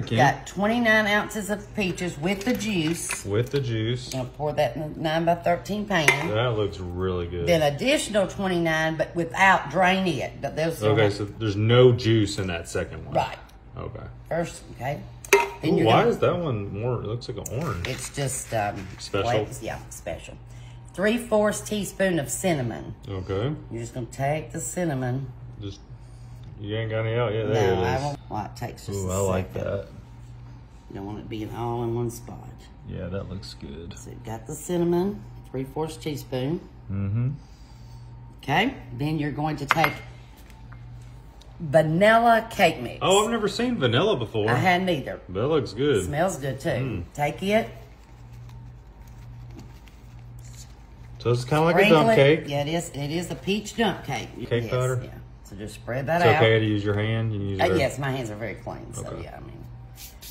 Kim. Got 29 ounces of peaches with the juice. With the juice. Gonna pour that in the 9 by 13 pan. That looks really good. Then additional 29, but without draining it. But those okay, so there's no juice in that second one. right. Okay. First, okay. Ooh, why gonna- is that one more? It looks like an orange. It's just um, Special? flavors- Yeah, special. Three fourths teaspoon of cinnamon. Okay. You're just gonna take the cinnamon. Just you ain't got any out yet. There no, it I is. won't. Well, it takes just Ooh, I like second. that. You don't want it being all in one spot. Yeah, that looks good. So you've got the cinnamon, three fourths teaspoon. Mm-hmm. Okay. Then you're going to take vanilla cake mix. Oh, I've never seen vanilla before. I hadn't either. that looks good. Smells good too. Mm. Take it. So it's kind of like a dump it. cake. Yeah, it is. It is a peach dump cake. Cake yes, powder? Yeah. So just spread that It's out. okay to use your hand. You use Uh, your yes, my hands are very clean. So Okay. yeah, I mean.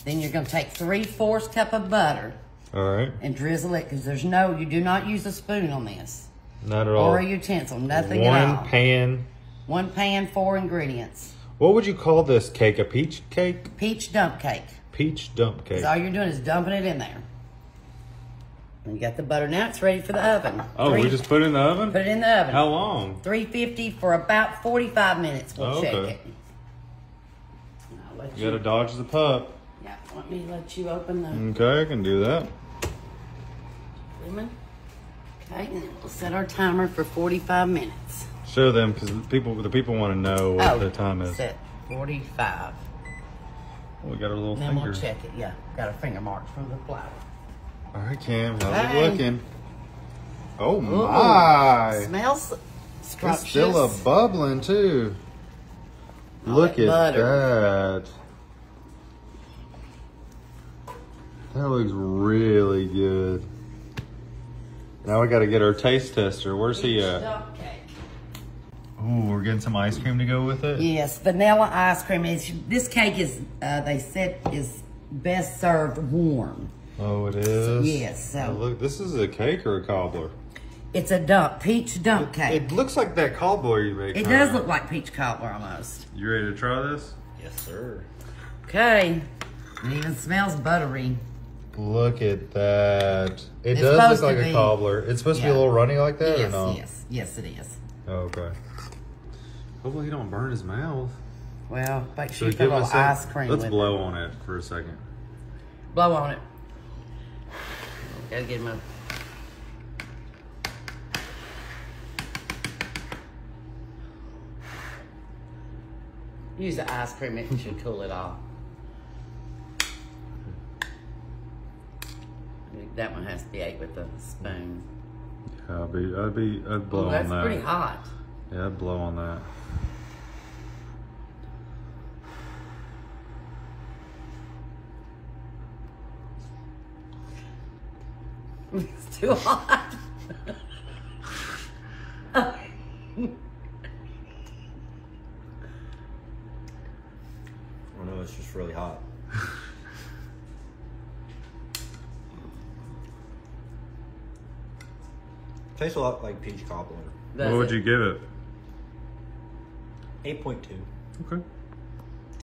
Then you're going to take three fourths cup of butter All right. and drizzle it because there's no. You do not use a spoon on this Not at all. or a utensil. Nothing One at all. One pan. One pan, four ingredients. What would you call this cake? A peach cake? Peach dump cake. Peach dump cake. All you're doing is dumping it in there. You got the butter. Now it's ready for the oven. Oh, Three- we just put it in the oven? put it in the oven. How long? 350 for about 45 minutes. We'll Oh, check okay. it. You you, gotta dodge the pup. yeah, let me let you open the Okay, I can do that. lemon. Okay, and then we'll set our timer for 45 minutes. Show them because people, the people want to know what oh, the time is. Set 45. We got our little And then finger. we'll check it. Yeah, got our finger marks from the flour. All right, Cam, how's Bang. it looking? Oh Ooh, my! Smells It's still a bubbling too. All Look that at butter. that. That looks really good. Now we got to get our taste tester. Where's he at? dump. Ooh, we're getting some ice cream to go with it. Yes, vanilla ice cream is. This cake is. Uh, they said is best served warm. Oh, it is. Yes, so- Oh, look, this is a cake or a cobbler. It's a dump peach dump cake. It looks like that cobbler you make. It does look like peach cobbler almost. You ready to try this? Yes, sir. Okay. It even smells buttery. Look at that. It It's does look supposed to like a cobbler. It's supposed to be a little runny like that, or yes, no? yes, yes, it is. Oh, okay. Hopefully he don't burn his mouth. Well, make So sure you put a little ice cream Let's with blow it. on it for a second. Blow on it. Gotta get him a. Use the ice cream, it should cool it off. That one has to be ate with a spoon. Yeah, I'd be, I'd be, I'd blow Oh, on that. that's pretty hot. Yeah, I'd blow on that. It's too hot. Oh no, it's just really hot. Tastes a lot like peach cobbler. Does what would it? you give it? Eight point two. Okay.